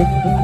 with.